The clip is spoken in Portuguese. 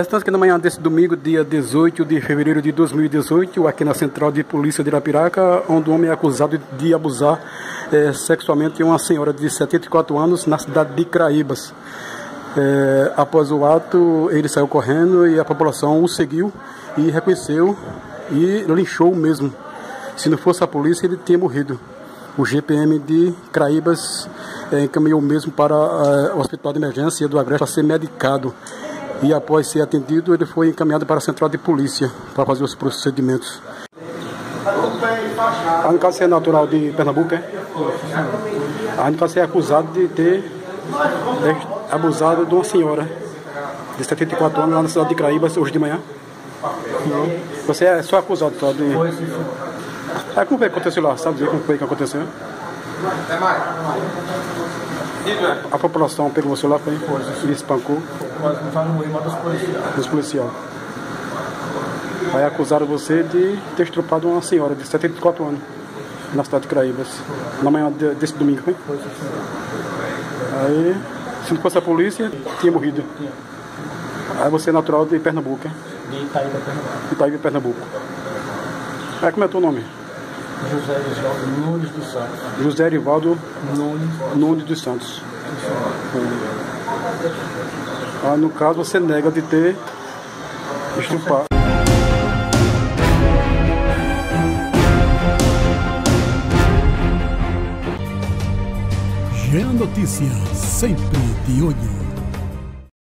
Estamos aqui na manhã desse domingo, dia 18 de fevereiro de 2018, aqui na Central de Polícia de Irapiraca, onde um homem é acusado de abusar é, sexualmente uma senhora de 74 anos na cidade de Craíbas. É, após o ato, ele saiu correndo e a população o seguiu e reconheceu e linchou mesmo. Se não fosse a polícia, ele tinha morrido. O GPM de Craíbas é, encaminhou mesmo para o Hospital de Emergência do Agreste para ser medicado e após ser atendido ele foi encaminhado para a central de polícia para fazer os procedimentos. A Anicácio é natural de Pernambuco, é? A Anicácio é acusado de ter abusado de uma senhora de 74 anos lá na cidade de Craíbas hoje de manhã. Você é só acusado só de. Sim, foi. É, como foi que aconteceu lá? Sabe como foi que aconteceu? É mais. A população pegou você lá, foi? E espancou? Dos policiais. Aí acusaram você de ter estrupado uma senhora de 74 anos na cidade de Craíbas. Na manhã desse domingo, foi? Sim. Aí, se não fosse a polícia, tinha morrido. Aí você é natural de Pernambuco, hein? De Itaíba, Pernambuco. Itaíba, Pernambuco. Aí como é o teu nome? José Erivaldo Nunes dos Santos. José Erivaldo Nunes, Nunes dos Santos. Ah, no caso você nega de ter estrupado. Jean Notícias, sempre de olho.